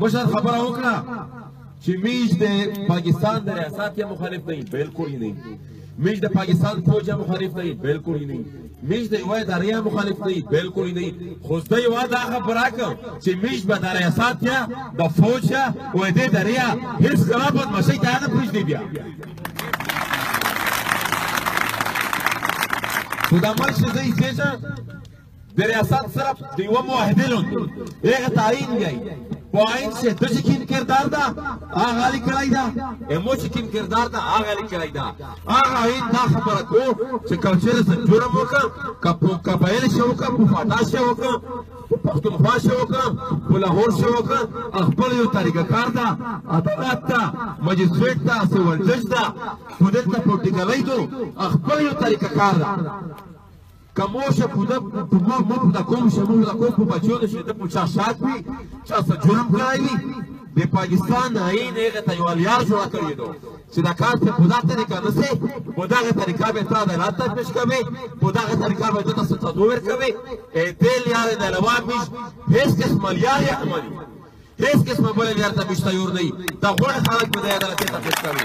مشر خبره وکړه چې میج د پاکستان د ریاست یا مخالف نه بالکل نه میج د پاکستان فوج یا مخالف نه بالکل نه میج د یو ادارې یا مخالف نه بالکل نه خو د یو دا خبره کړ چې میج به د ریاست یا د فوج یا و دې دریا هیڅ خرابت مشه کانه پوښتې بیا خو دا مشر ځای چې ده د ریاست صرف د یوه معاهده لون هغه تعیین دی پوائنټ سے دج کیم کردار دا آغا علی کرائی دا امو چی کیم کردار دا آغا علی کرائی دا آغا این دا خبر کو چی کم چیر سن جرم وکا کپو کبایل شوکا پو فاتا شوکا پښتونخوا شه وکړه په لاهور شه وکړه خپل یو طریقه کار ده عدالت ده مجسټریټ ده سیول جج ده پولیس ته پروتیکلای دو خپل یو طریقه کار ده کموشه پوده پوما مو پوده کوم شه مو پوده کوم په بچو ده شه ده په چا شاد وي چا سره جرم کړی وي د پاکستان آئین هغه ته یو الیار جوړ کړی دو چې دا کار څه په دا طریقه نه سي په دغه طریقه به تا د رات تدبیش کوي په دغه طریقه به ته څه تدور کوي اې تل یار د لوا مش هیڅ قسم یار یې عملي هیڅ قسم بل یار ته مشته یور نه دا غوړ خلک به د عدالت تدبیش کوي